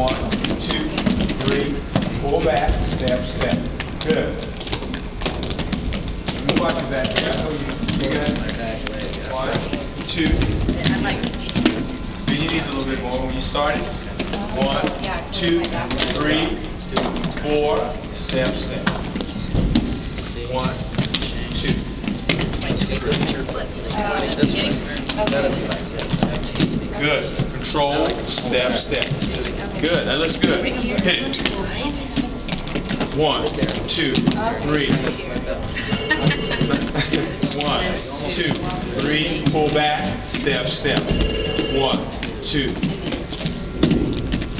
One, two, three, pull back, step, step. Good. Me watch you back. I know you, you got. One, two, bend your knees a little bit more when you started. One, two, three, four, step, step. One, two. This way. That'll be like this. Good. Control, step, step. Good. That looks good. Hit it. One, two, three. One, two, three. Pull back, step, step. One, two.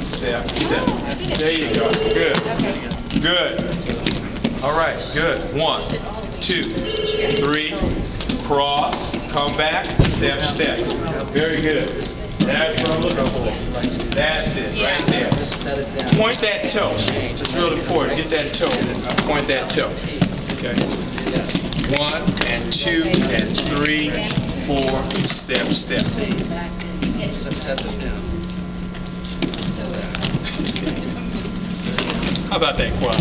Step, step. There you go. Good. Good. All right. Good. One, two, three. Cross. Come back. Step, step. Very good. That's what I'm looking for. That's it, right there. Just set it down. Point that toe. It's real important. Get that toe. Point that toe. Okay. One and two and three, four, step, step. Set set this down. How about that quad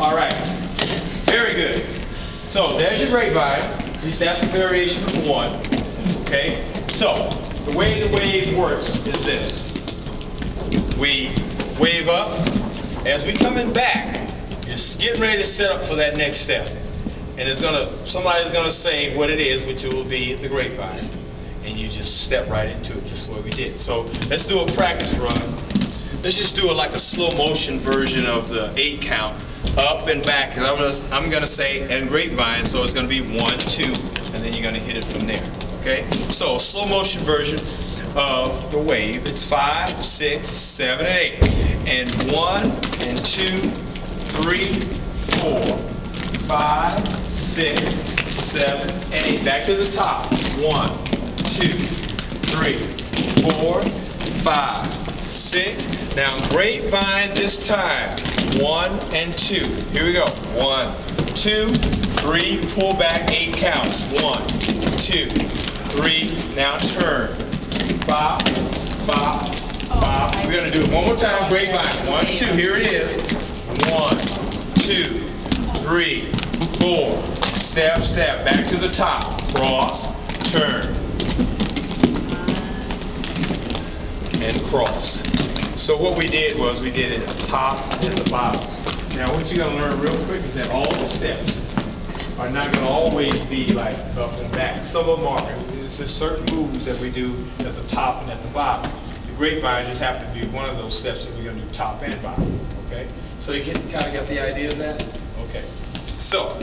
All right. Very good. So there's your grapevine. Just that's a variation of one. Okay. So the way the wave works is this. We wave up. As we coming back, you're getting ready to set up for that next step. And it's gonna somebody's gonna say what it is, which will be the grapevine. And you just step right into it, just the way we did. So let's do a practice run. Let's just do it like a slow motion version of the eight count, up and back. And I'm gonna, I'm gonna say and grapevine, so it's gonna be one, two, and then you're gonna hit it from there. Okay? So slow motion version of the wave. It's five, six, seven, and eight. And one, and two, three, four, five, six, seven, and eight. Back to the top. One, two, three, four, five, six. Now grapevine this time. One and two. Here we go. One, two, three, pull back, eight counts. One, two, three, now turn. Bop, bop, bop. We're gonna do it one more time, grapevine. One, two, here it is. One, two, three, four. Step, step, back to the top. Cross, turn. And cross. So what we did was we did it at the top and the bottom. Now what you're gonna learn real quick is that all the steps are not gonna always be like up and back. Some of them are. There's just certain moves that we do at the top and at the bottom. The grapevine just happened to be one of those steps that we're gonna do top and bottom, okay? So you get, kinda got the idea of that? Okay. So,